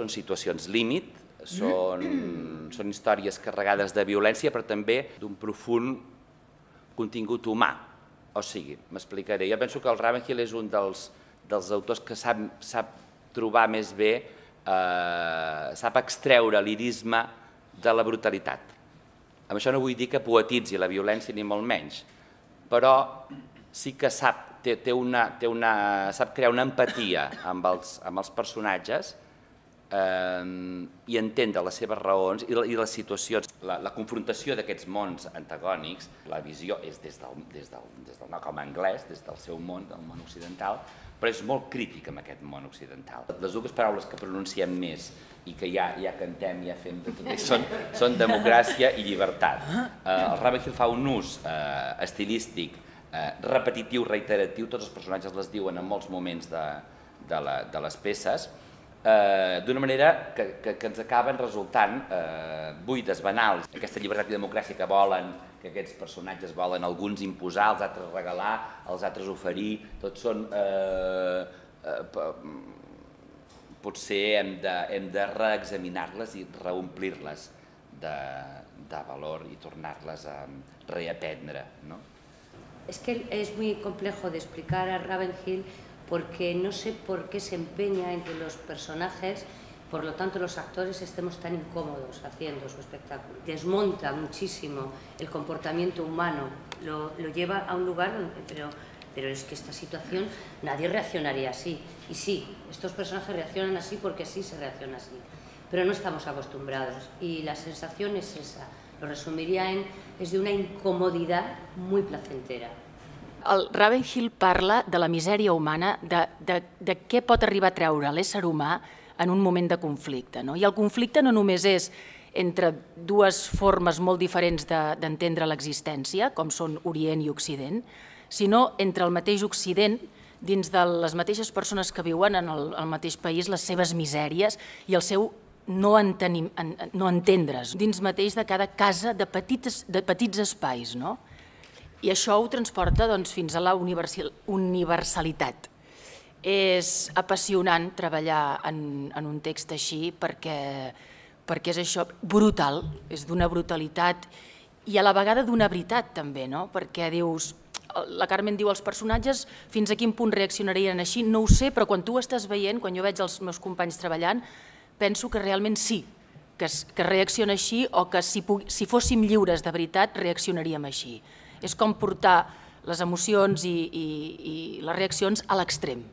són situacions límit, són, són històries carregades de violència, però també d'un profund contingut humà. O sigui, m'explicaré. Jo penso que el Ravenhill és un dels, dels autors que sap, sap trobar més bé, eh, sap extreure l'irisme de la brutalitat. Amb això no vull dir que poetitzi la violència ni molt menys, però sí que sap, té, té una, té una, sap crear una empatia amb els, amb els personatges eh, i entendre les seves raons i, i les situacions. La, la confrontació d'aquests mons antagònics, la visió és des del, des del, des del com anglès, des del seu món, del món occidental, però és molt crític amb aquest món occidental. Les dues paraules que pronunciem més i que ja, ja cantem, ja fem de tot, són, són democràcia i llibertat. Eh, el Ravenhill fa un ús eh, estilístic eh, repetitiu, reiteratiu, tots els personatges les diuen en molts moments de, de, la, de les peces, eh, d'una manera que, que, que ens acaben resultant eh, buides, banals. Aquesta llibertat i democràcia que volen, que aquests personatges volen alguns imposar, els altres regalar, els altres oferir, tots són... Eh, eh, potser hem de, hem de reexaminar-les i reomplir-les de, de valor i tornar-les a reaprendre. ¿no? Es que es muy complejo de explicar a Ravenhill porque no sé por qué se empeña en que los personajes, por lo tanto los actores, estemos tan incómodos haciendo su espectáculo. Desmonta muchísimo el comportamiento humano, lo, lo lleva a un lugar pero, pero es que esta situación nadie reaccionaría así. Y sí, estos personajes reaccionan así porque sí se reacciona así, pero no estamos acostumbrados y la sensación es esa. Lo resumiría en, es de una incomodidad muy placentera. El Ravenhill parla de la misèria humana, de, de, de què pot arribar a treure l'ésser humà en un moment de conflicte. No? I el conflicte no només és entre dues formes molt diferents d'entendre de, l'existència, com són Orient i Occident, sinó entre el mateix Occident, dins de les mateixes persones que viuen en el, el mateix país, les seves misèries i el seu no, entenim, en, no entendre's, dins mateix de cada casa de, petites, de petits espais. No? I això ho transporta doncs, fins a la universalitat. És apassionant treballar en, en un text així perquè, perquè és això brutal, és d'una brutalitat i a la vegada d'una veritat també, no? perquè dius, la Carmen diu els personatges fins a quin punt reaccionarien així, no ho sé, però quan tu estàs veient, quan jo veig els meus companys treballant, penso que realment sí, que, que reacciona així o que si, si fóssim lliures de veritat reaccionaríem així és com portar les emocions i, i, i les reaccions a l'extrem.